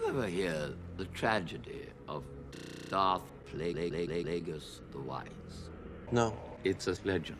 you ever hear the tragedy of Darth Plagueis the Wise? No. It's a legend.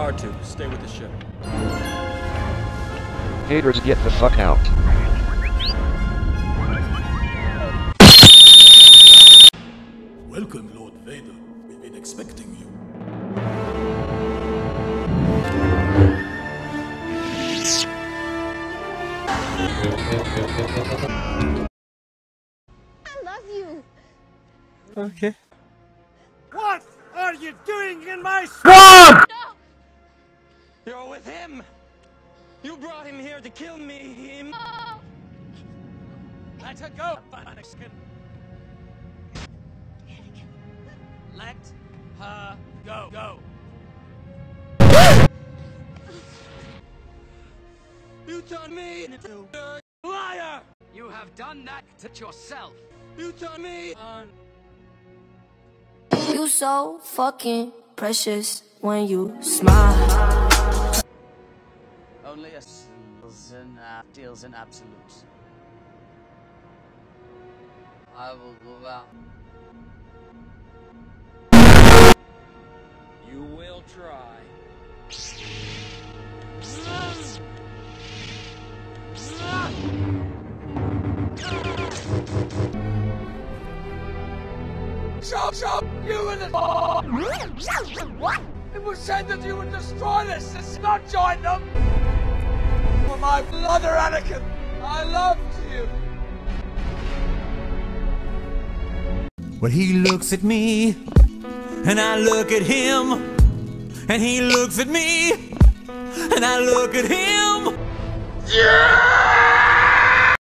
R2, stay with the ship. Haters get the fuck out. Welcome, Lord Vader. We've been expecting you. I love you. Okay. What are you doing in my No! You're with him! You brought him here to kill me, him! No! Let her go, Anakin. Let her go. Go. You turned me into a Liar! You have done that to yourself. You turned me on. You so fucking precious when you smile. Only a deals in, uh, deals in absolutes. I will go out. You will try. Shut up! You and the. It was said that you would destroy this, it's not join them! My Anakin, I loved you! Well, he looks at me, and I look at him, and he looks at me, and I look at him. Yeah!